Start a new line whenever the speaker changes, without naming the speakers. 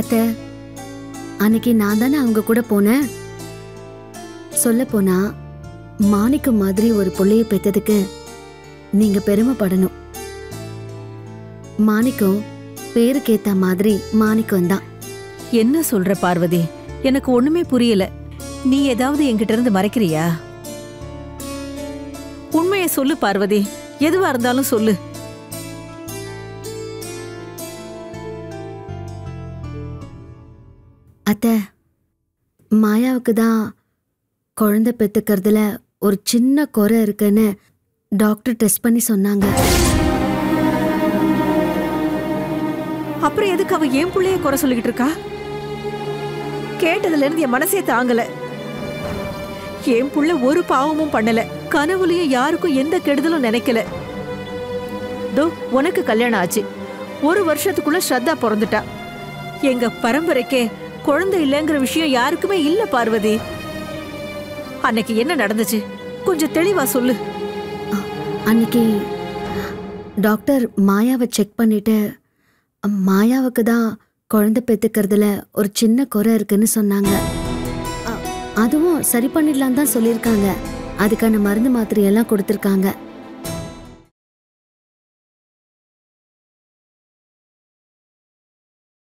அத்த அன்னைக்கு நான் தானே அவங்க கூட போனேன். சொல்ல போனா மாணிக்கம் மாதிரி ஒரு பிள்ளைய பெத்ததுக்கு நீங்க பெருமைப்படணும். மாணிக்கம் பேருக்கு ஏத்த மாதிரி மாணிக்கம் தான்.
என்ன சொல்ற பார்வதி? எனக்கு ஒண்ணுமே புரியல. நீ ஏதாவது என்கிட்ட இருந்து மறைக்கிறியா? உண்மையை சொல்லு பார்வதி. எதுவா இருந்தாலும் சொல்லு.
அத்தை மாயாவுக்கு தான் குழந்தை பெத்துக்கிறதுல ஒரு சின்ன குறை இருக்குன்னு டாக்டர் டெஸ்ட் பண்ணி சொன்னாங்க.
அப்புறம் எதுக்கு அவ என் பிள்ளைய குறை சொல்லிக்கிட்டு இருக்கா? கேட்டதுல இருந்து என் மனசே தாங்கல. என் புள்ள ஒரு பாவமும் பண்ணல. கனவுலயும் யாருக்கும் எந்த கெடுதலும் நினைக்கல. தோ உனக்கு கல்யாணம் ஆச்சு. ஒரு வருஷத்துக்குள்ள ஸ்ரத்தா பிறந்துட்டா. எங்க பரம்பரைக்கே குழந்தை இல்லைங்கிற விஷயம் யாருக்குமே இல்ல பார்வதி. அன்னைக்கு என்ன நடந்துச்சு? கொஞ்சம் தெளிவா சொல்லு.
அன்னைக்கு டாக்டர் மாயாவை செக் பண்ணிட்டு மாயாவுக்கு தான் குழந்தை பெத்துக்கிறதுல ஒரு சின்ன குறை இருக்குன்னு சொன்னாங்க. அ- அதுவும் சரி பண்ணிடலாம் தான் சொல்லியிருக்காங்க. அதுக்கான மருந்து மாத்திரையெல்லாம் கொடுத்துருக்காங்க.